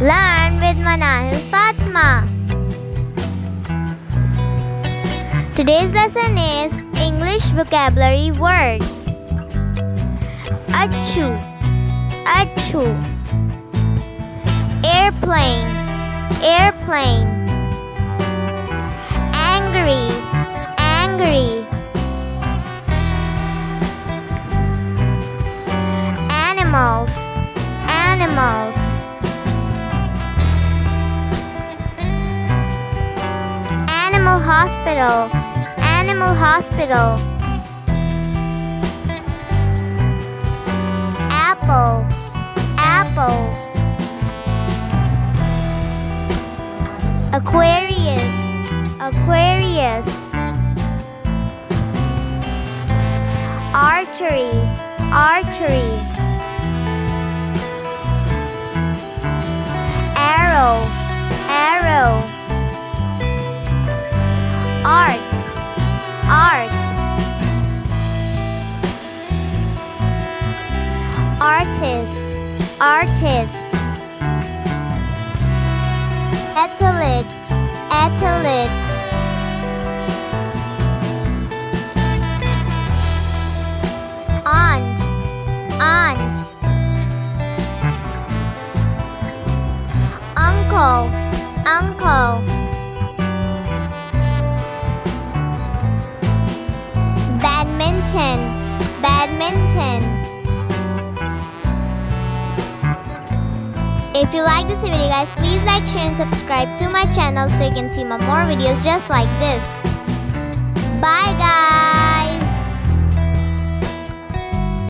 Learn with Manahil Fatima. Today's lesson is English vocabulary words. Achu, achu. Airplane, airplane. Animal hospital, animal hospital. Apple, apple. Aquarius, Aquarius. Archery, archery. Arrow, Art, art. Artist, artist. Athletes, athletes. Aunt, aunt. Uncle, uncle. Badminton, badminton. If you like this video guys, please like, share and subscribe to my channel so you can see my more videos just like this. Bye guys!